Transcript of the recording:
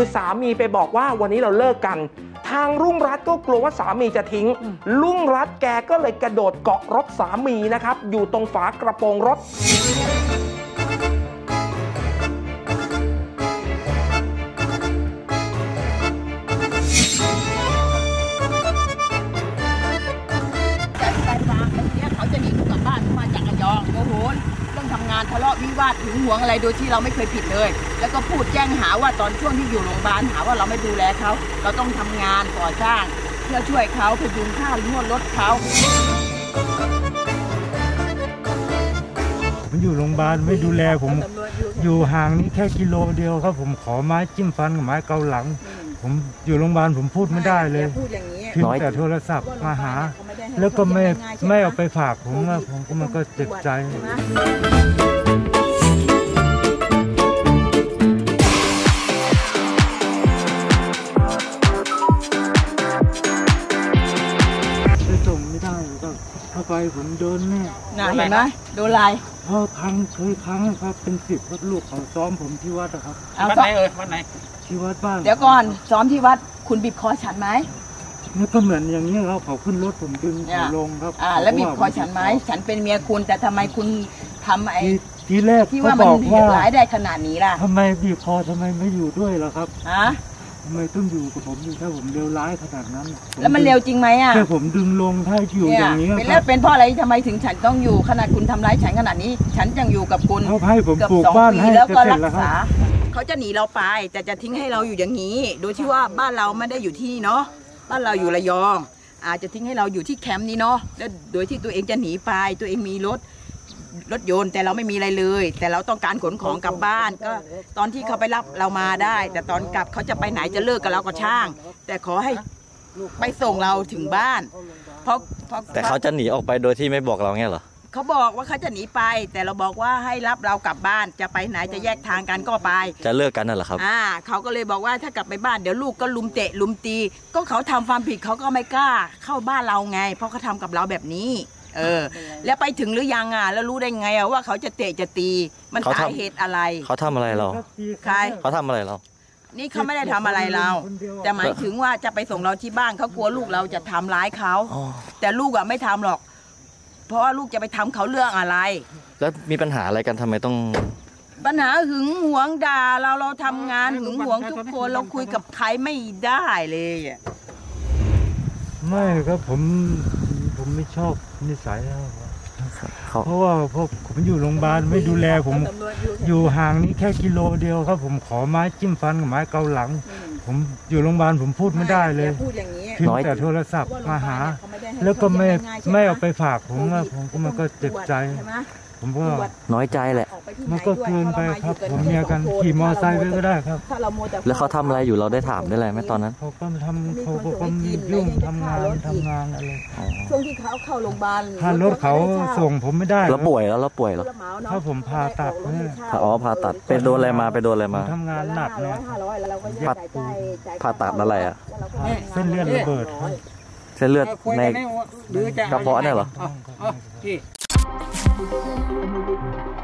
คือสามีไปบอกว่าวันนี้เราเลิกกัน ทางรุ่งรัฐก็กลัวว่าสามีจะทิ้ง รุ่งรัฐแกก็เลยกระโดดเกาะรถสามีนะครับ อยู่ตรงฝากระโปรงรถ วิวาทถึงหวงอะไรโดยที่เราไม่เคยผิดเลย แล้วก็พูดแจ้งหาว่าตอนช่วงที่อยู่โรงพยาบาลหาว่าเราไม่ดูแลเขา เราต้องทำงานก่อสร้าง เพื่อช่วยเขาพยุงค่านวดรถเขาผมอยู่โรงพยาบาลไม่ดูแลผม อยู่ห่างนี้แค่กิโลเดียวครับ ผมขอไม้จิ้มฟันกับไม้เกาหลัง ผมอยู่โรงพยาบาลผมพูดไม่ได้เลยพูดอย่างนี้เพียงแต่โทรศัพท์มาหา แล้วก็ไม่ไม่เอาไปฝากผมอะผมก็มันก็เจ็บใจ ไปผมโดนแน่น่ะเห็นไหมโดนลายเพราะครั้งเคยครั้งครับ เป็นสิบครับลูกเขาซ้อมผมที่วัดนะครับเอาวัดซ้อไหนมเอ่ยวัดไหนที่วัดบ้านเดี๋ยวก่อนซ้อมที่วัดคุณบีบคอฉันไหม นี่ก็เหมือนอย่างนี้ครับเขาขึ้นรถผมดึงเนี่ยเขาลงครับอ่า แล้วบีบคอฉันไหมฉันเป็นเมียคุณแต่ทำไมคุณทำไอ้ทีทีแรกที่เขาว่ามันบอกเหว่าตุร้ายได้ขนาดนี้ล่ะทำไมบีบคอทำไมไม่อยู่ด้วยล่ะครับ ฮะ ทำไมต้องอยู่กับผมอยู่ถ้าผมเลวร้ายขนาดนั้นผแล้วมันเร็วจริงไหมอะแค่ผมดึงลงถ้าอยู่เนี่อยย่างนี้เป็นคแล้รัวบเป็นเพราะอะไรทำไมถึงฉันต้องอยู่ขนาดคุณทำร้ายฉันขนาดนี้ ฉันยังอยู่กับคุณเขาให้ผมเกือบปลูกสองบ้านปีให้แล้วจะก็เสร็รัจกแล้วครับษาเขาจะหนีเราไปแต่จะทิ้งให้เราอยู่อย่างนี้ โดยที่ว่าบ้านเราไม่ได้อยู่ที่เนาะบ้านเราอยู่ระยอง อาจจะทิ้งให้เราอยู่ที่แคมป์นี้เนาะแล้วโดยที่ตัวเองจะหนีไปตัวเองมีรถ รถยนต์แต่เราไม่มีอะไรเลย แต่เราต้องการขนของกลับบ้านก็ตอนที่เขาไปรับเรามาได้ แต่ตอนกลับเขาจะไปไหนจะเลิกกับเราก็ช่าง แต่ขอให้ไปส่งเราถึงบ้านเพราะเพราะแต่เขาจะหนีออกไปโดยที่ไม่บอกเราเงี้ยเหรอเขาบอกว่าเขาจะหนีไป แต่เราบอกว่าให้รับเรากลับบ้านจะไปไหนจะแยกทางกันก็ไป จะเลิกกันน่ะเหรอครับอ่าเขาก็เลยบอกว่าถ้ากลับไปบ้านเดี๋ยวลูกก็ลุมเตะลุมตี ก็เขาทำความผิดเขาก็ไม่กล้า เข้าบ้านเราไง เพราะเขาทำกับเราแบบนี้ เออ แล้วไปถึงหรือยังอะแล้วรู้ได้ไงอะว่าเขาจะเตะจะตี มันเขาทำ สาเหตุอะไร เขาทำอะไรเรา ใคร เขาทำอะไรเรา นี่เขาไม่ได้ทำอะไรเรา แต่หมายถึงว่าจะไปส่งเราที่บ้านเขากลัวลูกเราจะทำร้ายเขา อ๋อ แต่ลูกอะไม่ทำหรอก เพราะว่าลูกจะไปทำเขาเรื่องอะไร แล้วมีปัญหาอะไรกันทำไมต้อง ปัญหาหึงหวงด่าเราเราทำงานหึงหวงทุกคนเราคุยกับใครไม่ได้เลยอะ ไม่ครับผม ผมไม่ชอบนิสัยนะครับเขาเพราะว่าพวกผมอยู่โรงพยาบาลไม่ดูแลผม อยู่ห่างนี้แค่กิโลเดียวครับ ผมขอไม้จิ้มฟันกับไม้เกาหลัง ผมอยู่โรงพยาบาลผมพูดไม่ได้เลยพูดอย่างนี้เพียงแต่โทรศัพท์มาหา แล้วก็ไม่ไม่เอาไปฝากผมอะผมก็มันก็เจ็บใจ ใช่ไหมผมก็น้อยใจแหละ ออไปที่ไหมันก็ด้วยเกินไปครับพาาผมเมียกันขี่มอไซค์ไปก็ได้ครับถ้าเรามัวแต่ แล้วเขาทำอะไรอยู่เราได้ถามได้อะไรไหมตอนนั้น เขาก็ทำเขาก็ยุ่งทำงานทำงานอะไรอ๋อช่วงที่เขาเข้าโรงพยาบาลถ้ารถเขาส่งผมไม่ได้ แล้วป่วยแล้วเราป่วยเหรอผู้รับเหมาเนะถ้าผมผ่าตัดเนี่ย ถ้าอ๋อผ่าตัดไปโดนอะไรมาไปโดนอะไรผมมา ทำงานหนักเนี่ยห้าร้อยแล้วเราก็แยกผ่าจ่ายจ่ายจ่ายผ่าตัดอะไรอะแล้วเราก็เส้นเลือดระเบิดครับเส้นเลือดคุยในกันเนี่ยหรือจะกระเพาะเนี่ยเหรอเอาเ Thank you.